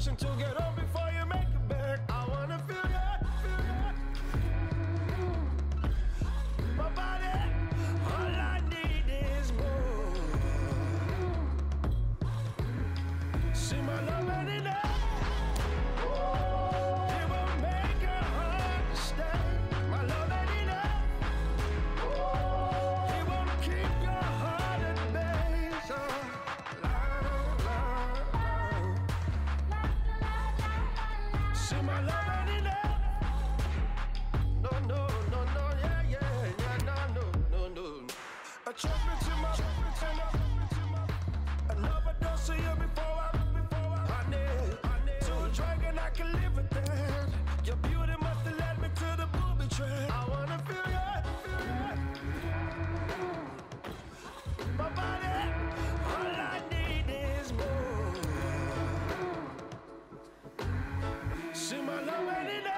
rushing to get home My love. No, no, no, no, yeah, yeah, no, no, no. I trust me to my, trust me to my. Wait,